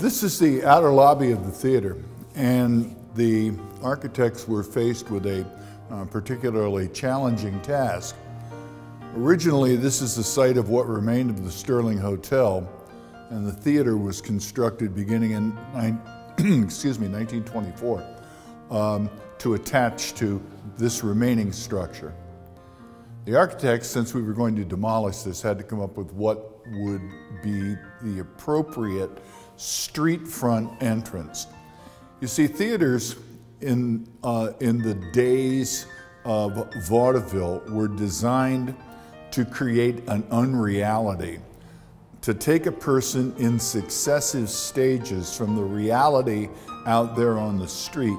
this is the outer lobby of the theater, and the architects were faced with a uh, particularly challenging task. Originally, this is the site of what remained of the Sterling Hotel, and the theater was constructed beginning in excuse me 1924 um, to attach to this remaining structure. The architects, since we were going to demolish this, had to come up with what would be the appropriate street front entrance. You see, theaters in, uh, in the days of vaudeville were designed to create an unreality, to take a person in successive stages from the reality out there on the street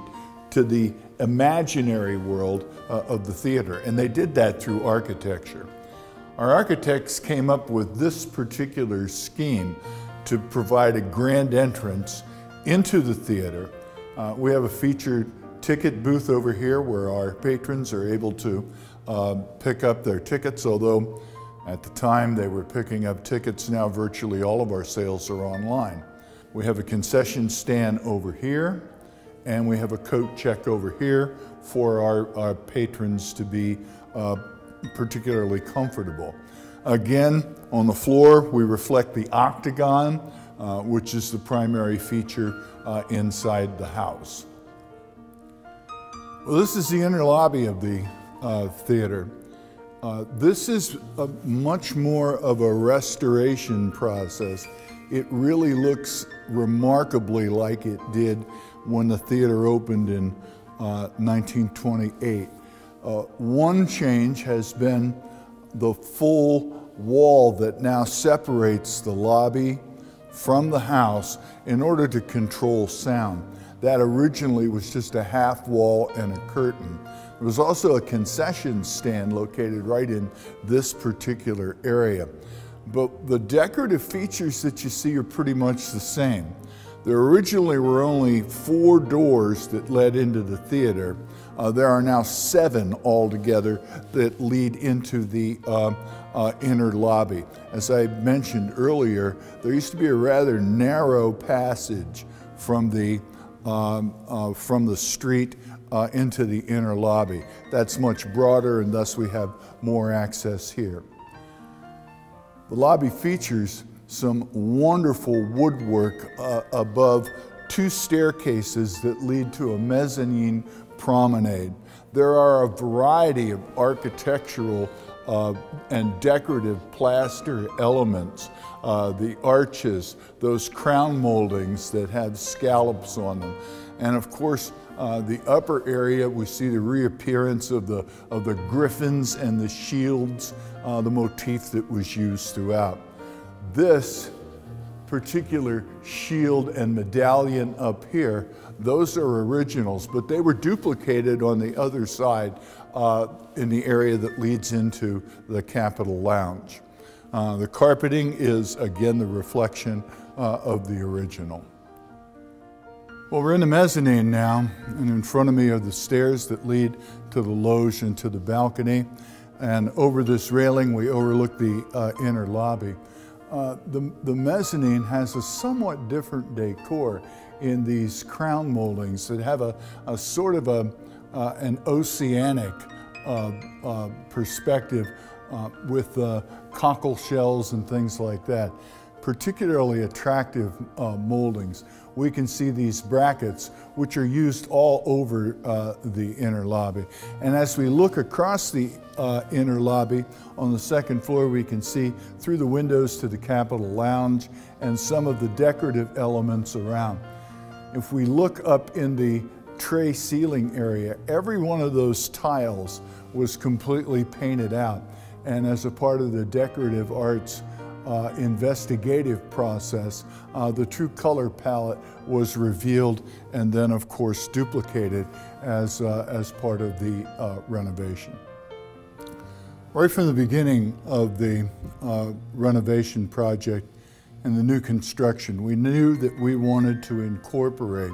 to the imaginary world uh, of the theater. And they did that through architecture. Our architects came up with this particular scheme to provide a grand entrance into the theater. Uh, we have a featured ticket booth over here where our patrons are able to uh, pick up their tickets, although at the time they were picking up tickets, now virtually all of our sales are online. We have a concession stand over here, and we have a coat check over here for our, our patrons to be uh, particularly comfortable. Again, on the floor, we reflect the octagon, uh, which is the primary feature uh, inside the house. Well, this is the inner lobby of the uh, theater. Uh, this is much more of a restoration process. It really looks remarkably like it did when the theater opened in 1928. Uh, one change has been the full wall that now separates the lobby from the house in order to control sound. That originally was just a half wall and a curtain. There was also a concession stand located right in this particular area. But the decorative features that you see are pretty much the same. There originally were only four doors that led into the theater. Uh, there are now seven altogether that lead into the uh, uh, inner lobby. As I mentioned earlier, there used to be a rather narrow passage from the, um, uh, from the street uh, into the inner lobby. That's much broader and thus we have more access here. The lobby features some wonderful woodwork uh, above two staircases that lead to a mezzanine promenade. There are a variety of architectural uh, and decorative plaster elements, uh, the arches, those crown moldings that have scallops on them. And of course, uh, the upper area, we see the reappearance of the, of the griffins and the shields, uh, the motif that was used throughout. This particular shield and medallion up here, those are originals, but they were duplicated on the other side uh, in the area that leads into the Capitol Lounge. Uh, the carpeting is, again, the reflection uh, of the original. Well, we're in the mezzanine now, and in front of me are the stairs that lead to the loge and to the balcony. And over this railing, we overlook the uh, inner lobby. Uh, the, the mezzanine has a somewhat different decor in these crown moldings that have a, a sort of a, uh, an oceanic uh, uh perspective uh, with cockle shells and things like that. Particularly attractive moldings we can see these brackets, which are used all over uh, the inner lobby. And as we look across the uh, inner lobby on the second floor, we can see through the windows to the Capitol Lounge and some of the decorative elements around. If we look up in the tray ceiling area, every one of those tiles was completely painted out. And as a part of the decorative arts uh, investigative process, uh, the true color palette was revealed and then, of course, duplicated as, uh, as part of the uh, renovation. Right from the beginning of the uh, renovation project and the new construction, we knew that we wanted to incorporate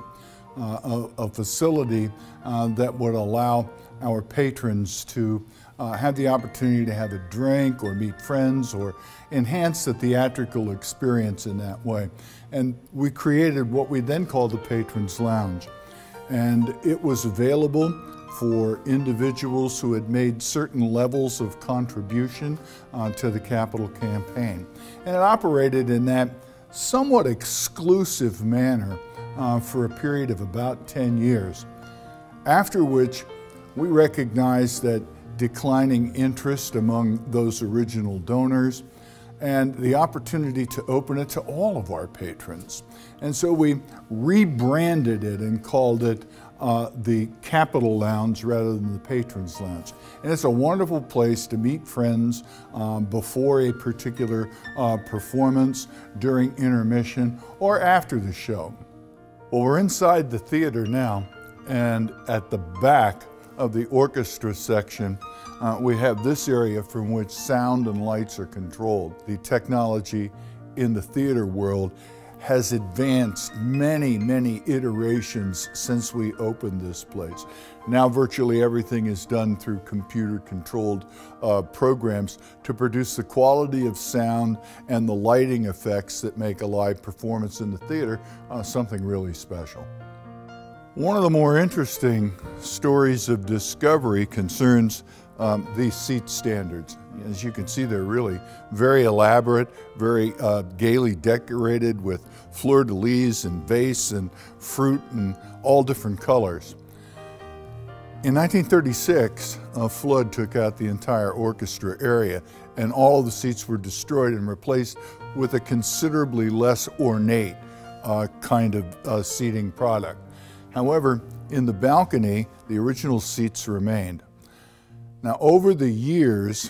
a, a, facility uh, that would allow our patrons to uh, have the opportunity to have a drink or meet friends or enhance the theatrical experience in that way. And we created what we then called the Patrons Lounge. And it was available for individuals who had made certain levels of contribution uh, to the capital campaign. And it operated in that somewhat exclusive manner uh, for a period of about 10 years, after which we recognized that declining interest among those original donors and the opportunity to open it to all of our patrons. And so we rebranded it and called it uh, the Capitol Lounge rather than the Patrons Lounge. And it's a wonderful place to meet friends um, before a particular uh, performance, during intermission, or after the show. Well, we're inside the theater now, and at the back of the orchestra section, uh, we have this area from which sound and lights are controlled. The technology in the theater world has advanced many, many iterations since we opened this place. Now virtually everything is done through computer controlled uh, programs to produce the quality of sound and the lighting effects that make a live performance in the theater uh, something really special. One of the more interesting stories of discovery concerns um, these seat standards. As you can see, they're really very elaborate, very uh, gaily decorated with fleur-de-lis and vase and fruit and all different colors. In 1936, a flood took out the entire orchestra area and all of the seats were destroyed and replaced with a considerably less ornate uh, kind of uh, seating product. However, in the balcony, the original seats remained. Now, over the years,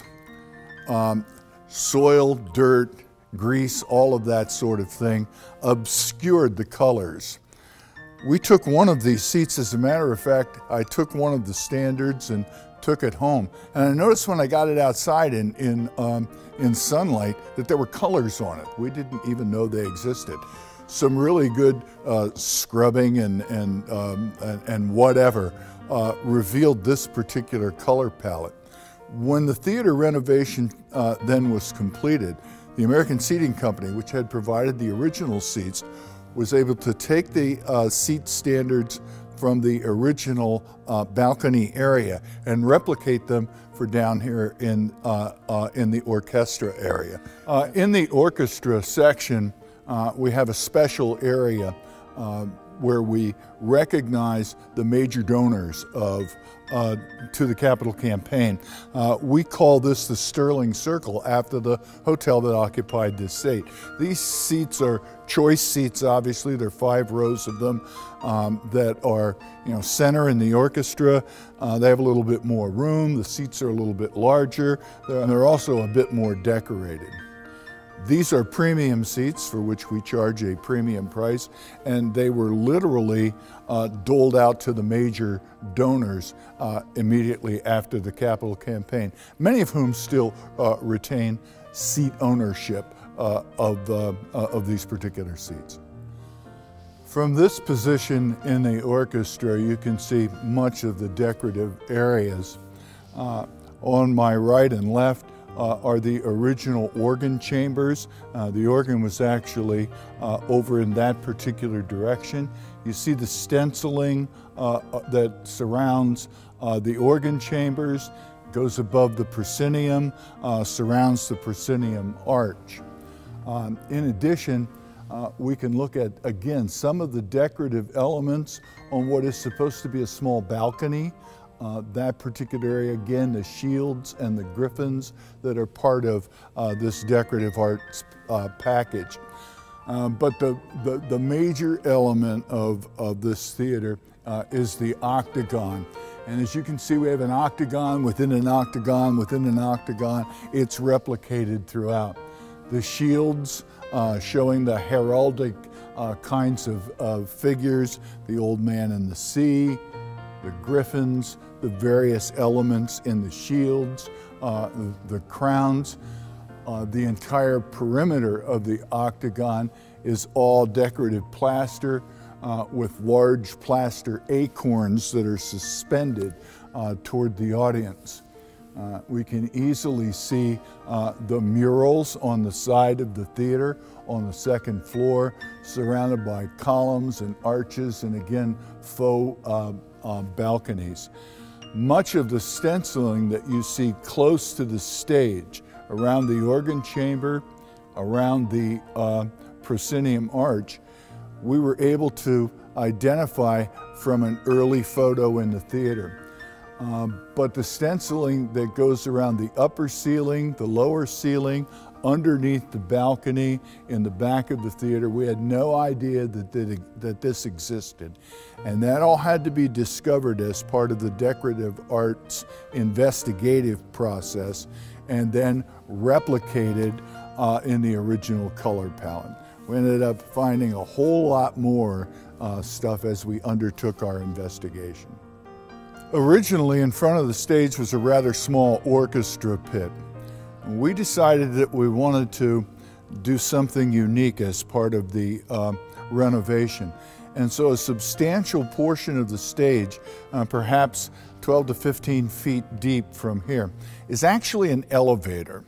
um, soil, dirt, grease, all of that sort of thing obscured the colors. We took one of these seats, as a matter of fact, I took one of the standards and took it home. And I noticed when I got it outside in, in, um, in sunlight that there were colors on it. We didn't even know they existed. Some really good uh, scrubbing and, and, um, and, whatever uh, revealed this particular color palette. When the theater renovation uh, then was completed, the American Seating Company, which had provided the original seats, was able to take the uh, seat standards from the original uh, balcony area and replicate them for down here in, uh, uh in the orchestra area. Uh, in the orchestra section, uh, we have a special area where we recognize the major donors of uh, to the capital campaign. Uh, we call this the Sterling Circle after the hotel that occupied this seat. These seats are choice seats, obviously. There are five rows of them um, that are, you know, center in the orchestra. Uh, they have a little bit more room. The seats are a little bit larger. and they're also a bit more decorated. These are premium seats for which we charge a premium price, and they were literally uh, doled out to the major donors uh, immediately after the capital campaign, many of whom still uh, retain seat ownership uh, of, uh, uh, of these particular seats. From this position in the orchestra, you can see much of the decorative areas. on my right and left, uh, are the original organ chambers. Uh, the organ was actually uh, over in that particular direction. You see the stenciling uh, uh, that surrounds uh, the organ chambers, goes above the proscenium, surrounds the proscenium arch. Um, in addition, uh, we can look at, again, some of the decorative elements on what is supposed to be a small balcony uh, that particular area. Again, the shields and the griffins that are part of uh, this decorative arts uh, package. Um, but the, the, the, major element of, of this theater uh, is the octagon. And as you can see, we have an octagon within an octagon within an octagon. It's replicated throughout. The shields uh, showing the heraldic uh, kinds of, of figures, the old man in the sea, the griffins, the various elements in the shields, uh, the, crowns. Uh, the entire perimeter of the octagon is all decorative plaster. uh, with large plaster acorns that are suspended uh, toward the audience. Uh, we can easily see uh, the murals on the side of the theater on the second floor, surrounded by columns and arches and again, faux balconies. Much of the stenciling that you see close to the stage, around the organ chamber, around the uh, proscenium arch, we were able to identify from an early photo in the theater. Um, but the stenciling that goes around the upper ceiling, the lower ceiling, underneath the balcony in the back of the theater, we had no idea that, that, that this existed. And that all had to be discovered as part of the decorative arts investigative process and then replicated uh, in the original color palette. We ended up finding a whole lot more uh, stuff as we undertook our investigation. Originally, in front of the stage was a rather small orchestra pit. We decided that we wanted to do something unique as part of the uh, renovation. And so a substantial portion of the stage, uh, perhaps 12 to 15 feet deep from here, is actually an elevator.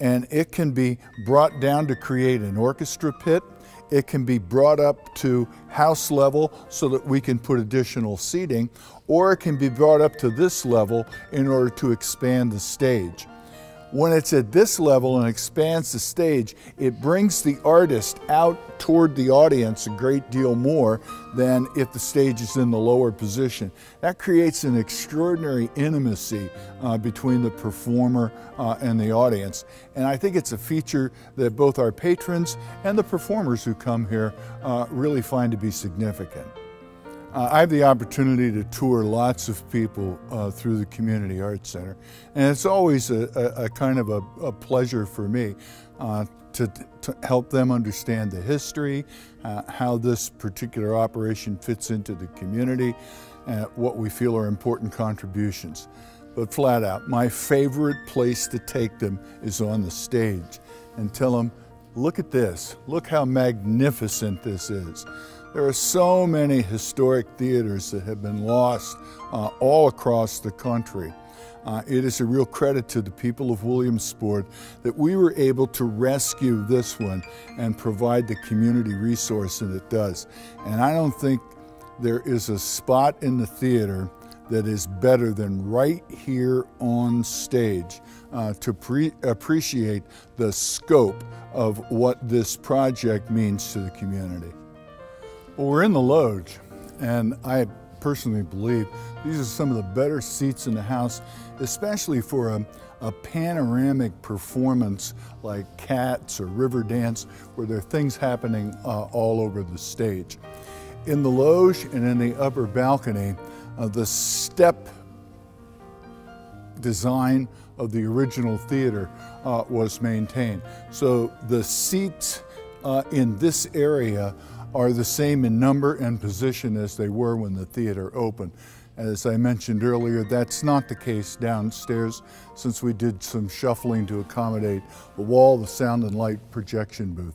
And it can be brought down to create an orchestra pit it can be brought up to house level so that we can put additional seating, or it can be brought up to this level in order to expand the stage. When it's at this level and expands the stage, it brings the artist out toward the audience a great deal more than if the stage is in the lower position. That creates an extraordinary intimacy uh, between the performer uh, and the audience. And I think it's a feature that both our patrons and the performers who come here uh, really find to be significant. Uh, I have the opportunity to tour lots of people uh, through the Community Arts Center, and it's always a, a, a kind of a, a, pleasure for me uh, to, to, help them understand the history, uh, how this particular operation fits into the community, and what we feel are important contributions. But flat out, my favorite place to take them is on the stage and tell them, look at this, look how magnificent this is. There are so many historic theaters that have been lost uh, all across the country. Uh, it is a real credit to the people of Williamsport that we were able to rescue this one and provide the community resource that it does. And I don't think there is a spot in the theater that is better than right here on stage uh, to appreciate the scope of what this project means to the community. Well, we're in the Loge, and I personally believe these are some of the better seats in the house, especially for a, a panoramic performance like Cats or Riverdance, where there are things happening uh, all over the stage. In the Loge and in the upper balcony, uh, the step design of the original theater uh, was maintained. So the seats uh, in this area are the same in number and position as they were when the theater opened. As I mentioned earlier, that's not the case downstairs since we did some shuffling to accommodate the wall, the sound and light projection booth.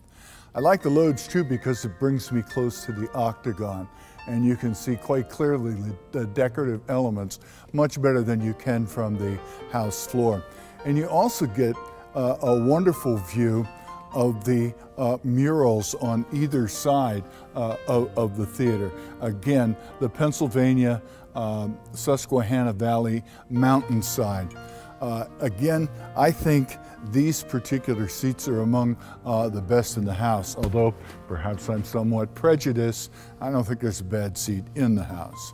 I like the Loge too because it brings me close to the octagon and you can see quite clearly the decorative elements much better than you can from the house floor. And you also get uh, a wonderful view of the uh, murals on either side uh, of, of, the theater. Again, the Pennsylvania um, Susquehanna Valley mountainside. Uh, again, I think these particular seats are among uh, the best in the house, although perhaps I'm somewhat prejudiced. I don't think there's a bad seat in the house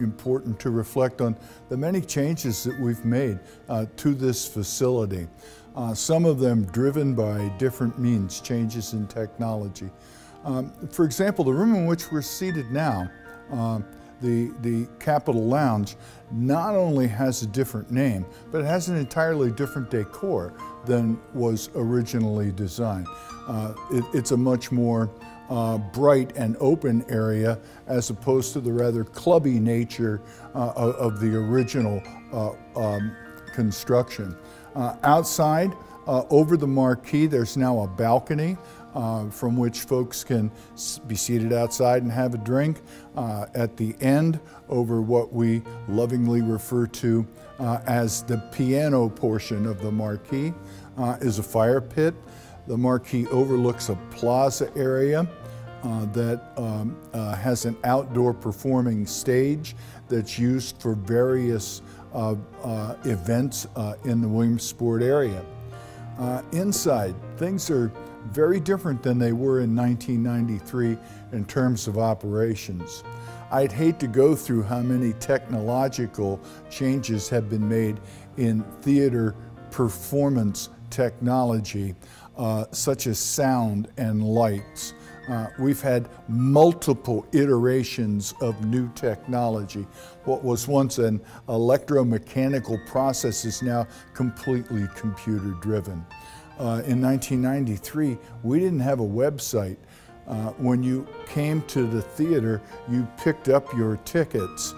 important to reflect on the many changes that we've made uh, to this facility uh, some of them driven by different means, changes in technology. Um, for example, the room in which we're seated now, uh, the, the Capitol Lounge, not only has a different name, but it has an entirely different decor than was originally designed. Uh, it, it's a much more uh, bright and open area as opposed to the rather clubby nature uh, of, of, the original uh, um, construction. Uh, outside, uh, over the marquee, there's now a balcony uh, from which folks can be seated outside and have a drink. Uh, at the end, over what we lovingly refer to uh, as the piano portion of the marquee, uh, is a fire pit. The marquee overlooks a plaza area. Uh, that um, uh, has an outdoor performing stage that's used for various events uh, in the Williamsport area. Uh, inside, things are very different than they were in 1993 in terms of operations. I'd hate to go through how many technological changes have been made in theater performance technology, uh, such as sound and lights. Uh, we've had multiple iterations of new technology. What was once an electromechanical process is now completely computer driven. Uh, in 1993, we didn't have a website. Uh, when you came to the theater, you picked up your tickets.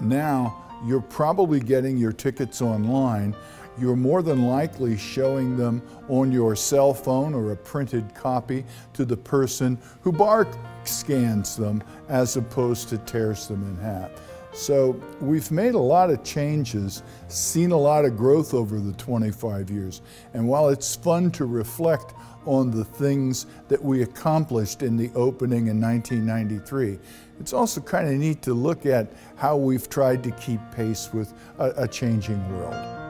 Now, you're probably getting your tickets online you're more than likely showing them on your cell phone or a printed copy to the person who bar scans them as opposed to tears them in half. So we've made a lot of changes, seen a lot of growth over the 25 years. And while it's fun to reflect on the things that we accomplished in the opening in 1993, it's also kind of neat to look at how we've tried to keep pace with a, a changing world.